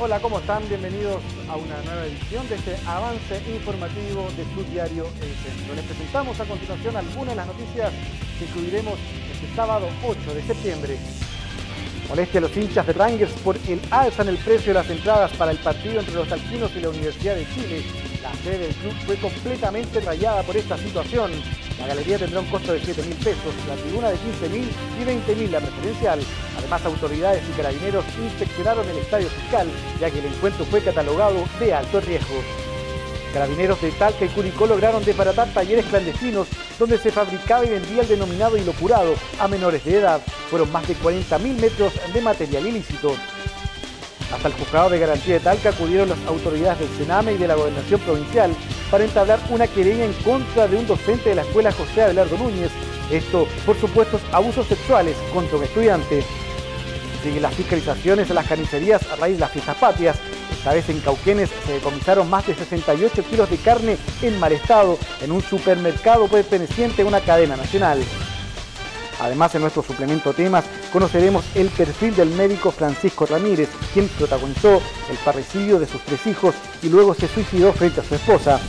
Hola, ¿cómo están? Bienvenidos a una nueva edición de este avance informativo de su diario El Centro. Les presentamos a continuación algunas de las noticias que incluiremos este sábado 8 de septiembre. Molestia a los hinchas de Rangers por el alza en el precio de las entradas para el partido entre los alquinos y la Universidad de Chile. La sede del club fue completamente rayada por esta situación. La galería tendrá un costo de 7 mil pesos, la tribuna de 15 mil y 20 mil la preferencial. Además, autoridades y carabineros inspeccionaron el estadio fiscal, ya que el encuentro fue catalogado de alto riesgo. Carabineros de Talca y Curicó lograron desbaratar talleres clandestinos donde se fabricaba y vendía el denominado hilo curado a menores de edad. Fueron más de 40.000 metros de material ilícito. Hasta el juzgado de garantía de Talca acudieron las autoridades del Sename y de la Gobernación Provincial para entablar una querella en contra de un docente de la escuela José Abelardo Núñez, esto por supuestos abusos sexuales contra un estudiante. Siguen las fiscalizaciones a las carnicerías a raíz de las fiestas patrias. Esta vez en Cauquenes se decomisaron más de 68 kilos de carne en mal estado en un supermercado perteneciente a una cadena nacional. Además, en nuestro suplemento temas conoceremos el perfil del médico Francisco Ramírez, quien protagonizó el parricidio de sus tres hijos y luego se suicidó frente a su esposa.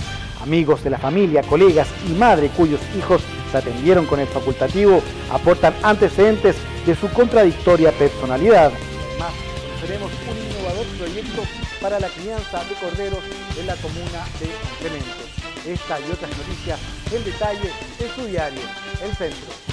Amigos de la familia, colegas y madre cuyos hijos se atendieron con el facultativo aportan antecedentes de su contradictoria personalidad. Además, conoceremos un innovador proyecto para la crianza de corderos en la comuna de Incrementos. Esta y otras noticias en detalle en su diario, El Centro.